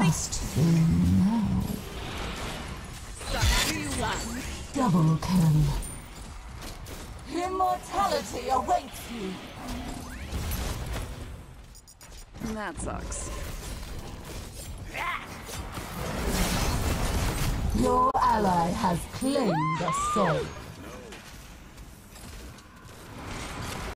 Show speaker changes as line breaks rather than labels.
must thing now. Double kill. Immortality awaits you.
That sucks.
Your ally has claimed a soul.